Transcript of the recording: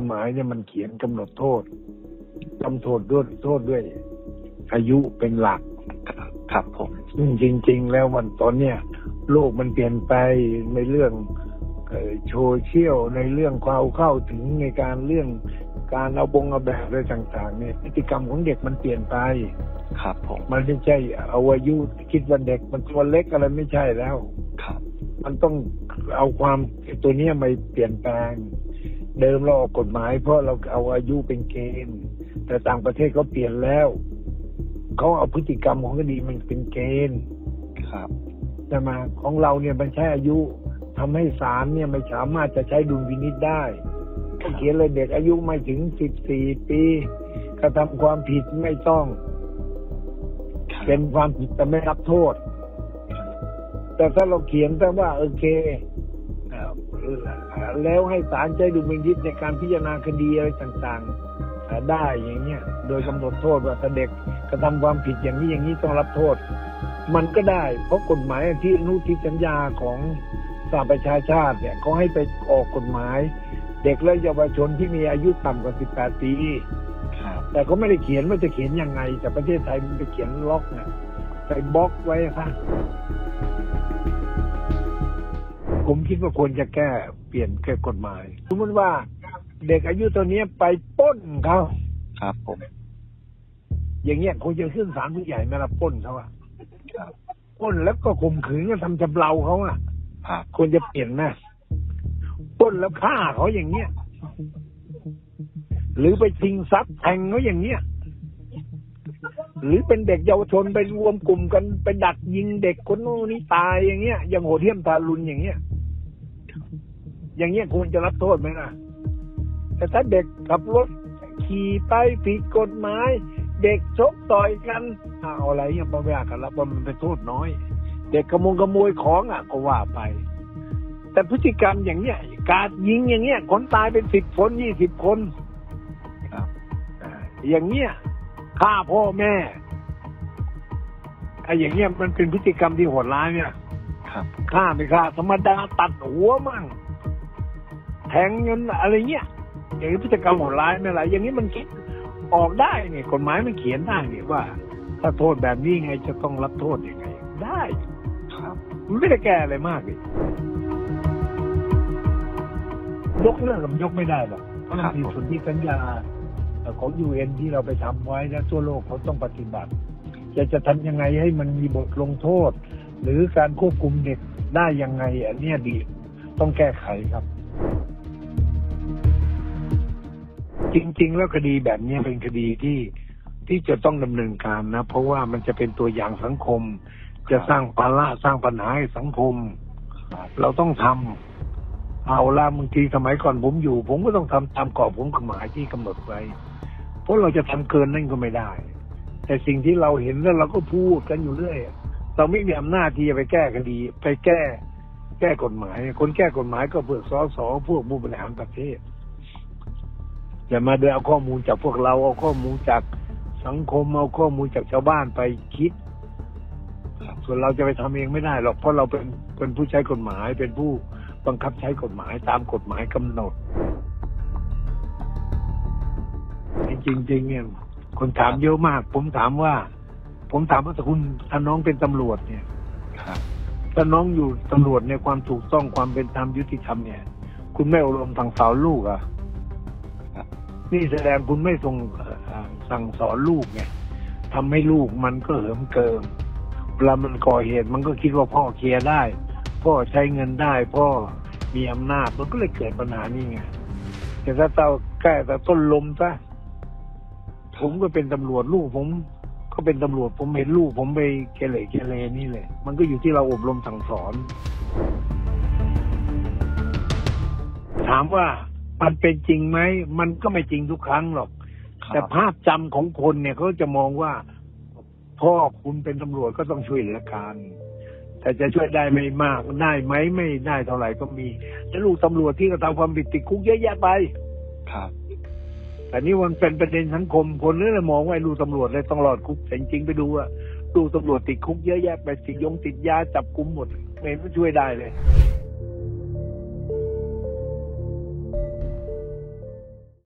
ฎหมายเนี่ยมันเขียนกำหนดโทษกำโทษด้วยโทษด้วย อายุเป็นหลักครับผมซึ่งจริง ๆ แล้วมันตอนเนี้ยโลกมันเปลี่ยนไปในเรื่องเอ่อโซเชียลในเรื่องความเข้าถึงในการเรื่องการเอาบงเอาแบบอะไรต่างๆเนี่ยพฤติกรรมของเด็กมันเปลี่ยนไป ครับผมมันไม่ใช่เอาอายุคิดว่าเด็กมันตัวเล็กอะไรไม่ใช่แล้ว ครับ มันต้องเอาความตัวเนี้ยมาเปลี่ยนแปลง เดิมเราออกกฎหมายเพราะเราเอาอายุเป็นเกณฑ์ แต่ต่างประเทศเขาเปลี่ยนแล้วเขาเอาพฤติกรรมของคดีมันเป็นเกณฑ์ครับใช่ไหมของเราเนี่ยมันใช้อายุทำให้ศาลเนี่ยไม่สามารถจะใช้ดุลพินิจได้เขาเขียนเลยเด็กอายุไม่ถึงสิบสี่ปีกระทำความผิดไม่ต้องครับเป็นความผิดแต่ไม่รับโทษ แต่ถ้าเราเขียนแต่ว่าโอเคเอ่อ แล้วให้ศาลใช้ดุลพินิจในการพิจารณาคดีอะไรต่างๆเอ่อได้อย่างเงี้ยโดยกำหนดโทษว่าถ้าเด็กกระทำความผิดอย่างนี้อย่างนี้ต้องรับโทษ มันก็ได้ เพราะกฎหมายที่อนุทิสัญญาของสหประชาชาติเนี่ยเขาให้ไปออกกฎหมาย เด็กและเยาวชนที่มีอายุต่ำกว่า 18 ปีครับแต่เขาไม่ได้เขียนว่าจะเขียนยังไง แต่ประเทศไทยมันไปเขียนล็อกนะไปบล็อกไว้ค่ะ ผมคิดว่าควรจะแก้เปลี่ยนแก้กฎหมาย สมมติว่าเด็กอายุตัวเนี้ยไปปล้นเขาครับผม อย่างเงี้ยควรจะขึ้นศาลผู้ใหญ่ไหมาละปล้นเขาอะครับปล้นแล้วก็ข่มขืนก็ทำจำเราเขาอะครับควรจะเปลี่ยนนะปล้นแล้วฆ่าเขาอย่างเงี้ย หรือไปชิงทรัพย์แทงเขาอย่างเงี้ย หรือเป็นเด็กเยาวชนไปรวมกลุ่มกันไปดักยิงเด็กคนโน้นนี่ตายอย่างเงี้ย อย่างโหดเหี้ยมทารุณอย่างเงี้ย อย่างเงี้ยควรจะรับโทษไหมล่ะแต่ถ้าเด็กขับรถขี่ไปผิดกฎหมาย เด็กชกต่อยกันเอาอะไรอย่างประเวากันรับว่ามันเป็นโทษน้อย เด็กขโมยขโมยของอะก็ว่าไป แต่พฤติกรรมอย่างเนี้ย การยิงอย่างเงี้ยคนตายเป็นสิบคนยี่สิบคนอย่างเงี้ยฆ่าพ่อแม่ไอ้อย่างเงี้ยมันเป็นพฤติกรรมที่โหดร้ายเนี่ย ครับฆ่าไม่ฆ่าธรรมดาตัดหัวมั่งแทงเงินอะไรเงี้ยอย่างนี้พฤติกรรมโหดร้ายไม่ไรอย่างนี้มันคิดออกได้เนี่ยกฎหมายมันเขียนได้เนี่ยว่า ถ้าโทษแบบนี้ไงจะต้องรับโทษยังไง ได้ครับมันไม่ได้แก้อะไรมากเลยยกเลิกกับยกไม่ได้หรอกเพราะมันผิดส่วนที่สัญญาของยูเอ็นที่เราไปทำไว้และทั่วโลกเขาต้องปฏิบัติจะจะทำยังไงให้มันมีบทลงโทษ หรือการควบคุมเด็กได้ยังไง อันนี้ดีต้องแก้ไขครับ จริง ๆ แล้วคดีแบบนี้เป็นคดีที่ที่จะต้องดำเนินการนะ เพราะว่ามันจะเป็นตัวอย่างสังคม จะสร้างภาระสร้างปัญหาให้สังคม เราต้องทำเอาละบางทีสมัยก่อนผมอยู่ ผมก็ต้องทำตามกรอบผมกฎหมายที่กำหนดไว้ เพราะเราจะทำเกินนั่นก็ไม่ได้ แต่สิ่งที่เราเห็นแล้วเราก็พูดกันอยู่เรื่อย เราไม่มีอำนาจที่จะไปแก้คดี ไปแก้ แก้กฎหมาย คนแก้กฎหมายก็เพื่อสอสอพวกผู้บริหารประเทศอย่ามาเดินเอาข้อมูลจากพวกเราเอาข้อมูลจากสังคมเอาข้อมูลจากชาวบ้านไปคิด ส่วนเราจะไปทำเองไม่ได้หรอกเพราะเราเป็นเป็นผู้ใช้กฎหมาย เป็นผู้บังคับใช้กฎหมายตามกฎหมายกำหนด จริงๆเนี่ยคนถามเยอะมาก ผมถามว่า ผมถามว่าถ้าคุณถ้าน้องเป็นตำรวจเนี่ยครับถ้าน้องอยู่ตำรวจในความถูกต้องความเป็นธรรมยุติธรรมเนี่ย คุณไม่อบรมสั่งสอนลูกเหรอะครับนี่แสดงคุณไม่ทรงเอ่อสั่งสอนลูกไงทำให้ลูกมันก็เหิมเกิมเวลามันก่อเหตุมันก็คิดว่าพ่อเคลียร์ได้ พ่อใช้เงินได้ พ่อมีอำนาจมันก็เลยเกิดปัญหานี่ไงแต่ถ้าเราแก้แต่ต้นลมซะผมก็เป็นตำรวจลูกผม ก็เป็นตำรวจผมเห็นลูกผมไปเกเรเกเรนี่เลย มันก็อยู่ที่เราอบรมสั่งสอน ถามว่ามันเป็นจริงไหม มันก็ไม่จริงทุกครั้งหรอกครับแต่ภาพจำของคนเนี่ยเขาจะมองว่า พ่อคุณเป็นตำรวจก็ต้องช่วยเหลือกันแต่จะช่วยได้ไม่มากได้ไหมไม่ได้เท่าไหร่ก็มี แล้วลูกตำรวจที่กระทำความผิดติดคุกเยอะแยะไป ครับ แต่นี่มันเป็นประเด็นสังคมคนเลยมองว่าไอ้ลูกตำรวจเลยต้องรอดคุกแต่จริงไปดูว่าลูกตำรวจติดคุกเยอะแยะไปติดยงติดยาจับกุมหมดไม่ช่วยได้เลย